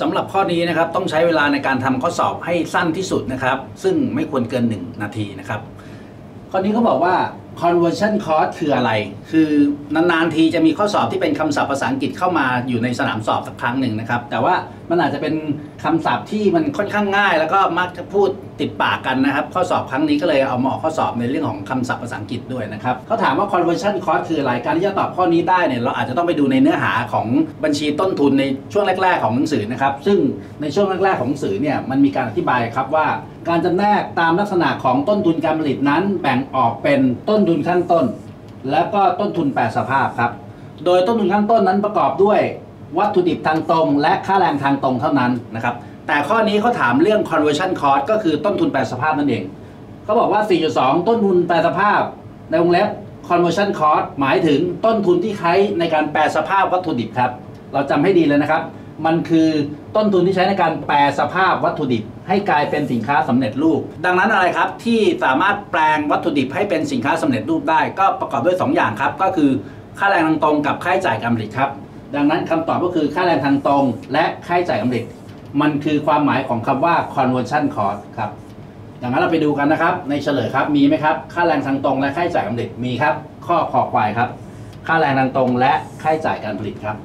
สำหรับข้อนี้นะครับต้องใช้เวลาในการทำข้อสอบให้สั้นที่สุดนะครับ ซึ่งไม่ควรเกิน 1 นาทีนะครับ ข้อนี้เขาบอกว่า conversion cost คืออะไร คือนานๆทีจะมีข้อสอบที่เป็นคำศัพท์ภาษาอังกฤษเข้ามาอยู่ในสนามสอบสักครั้งหนึ่งนะครับ แต่ว่ามันอาจจะเป็นคำศัพท์ที่มันค่อนข้างง่าย แล้วก็มักจะพูดติดปากกันนะครับ ข้อสอบครั้งนี้ก็เลยเอาหมาอข้อสอบในเรื่องของคำศัพท์ภาษาอังกฤษด้วยนะครับเขาถามว่า conversion cost คืออะไร การที่จะตอบข้อนี้ได้เนี่ยเราอาจจะต้องไปดูในเนื้อหาของบัญชีต้นทุนในช่วงแรก ๆ ของหนังสือนะครับ ซึ่งในช่วงแรกๆของหนังสือเนี่ยมันมีการอธิบายครับว่า การจำแนกตามลักษณะของต้นทุนการผลิตนั้นแบ่งออกเป็นต้นนทุนขั้นต้น แล้วก็ต้นทุนแปรสภาพครับ โดยต้นทุนขั้นต้นนั้นประกอบด้วย วัตถุดิบทางตรง และค่าแรงทางตรงเท่านั้นนะครับ แต่ข้อนี้เขาถามเรื่อง conversion cost ก็คือต้นทุนแปรสภาพนั่นเองเขาบอกว่า 4.2 ต้นทุนแปรสภาพ ในวงเล็บ conversion cost หมายถึงต้นทุนที่ใช้ในการแปรสภาพวัตถุดิบครับ เราจำให้ดีเลยนะครับ มันคือต้นทุนที่ใช้ในการแปรสภาพวัตถุดิบ ให้กลายเป็นสินค้าสำเร็จรูป ดังนั้นอะไรครับที่สามารถแปลงวัตถุดิบให้เป็นสินค้าสำเร็จรูปได้ ก็ประกอบด้วย 2 อย่างครับ ก็คือค่าแรงทางตรงกับค่าใช้จ่ายการผลิตครับ ดังนั้นคำตอบก็คือค่าแรงทางตรง และค่าใช้จ่ายการผลิต มันคือความหมายของคำว่า conversion cost ครับดังนั้นเราไปดูกันนะครับ ในเฉลยครับมีไหมครับ ค่าแรงทางตรงและค่าใช้จ่ายการผลิตมีครับ ข้อคอควายครับ ค่าแรงทางตรงและค่าใช้จ่ายการผลิตครับ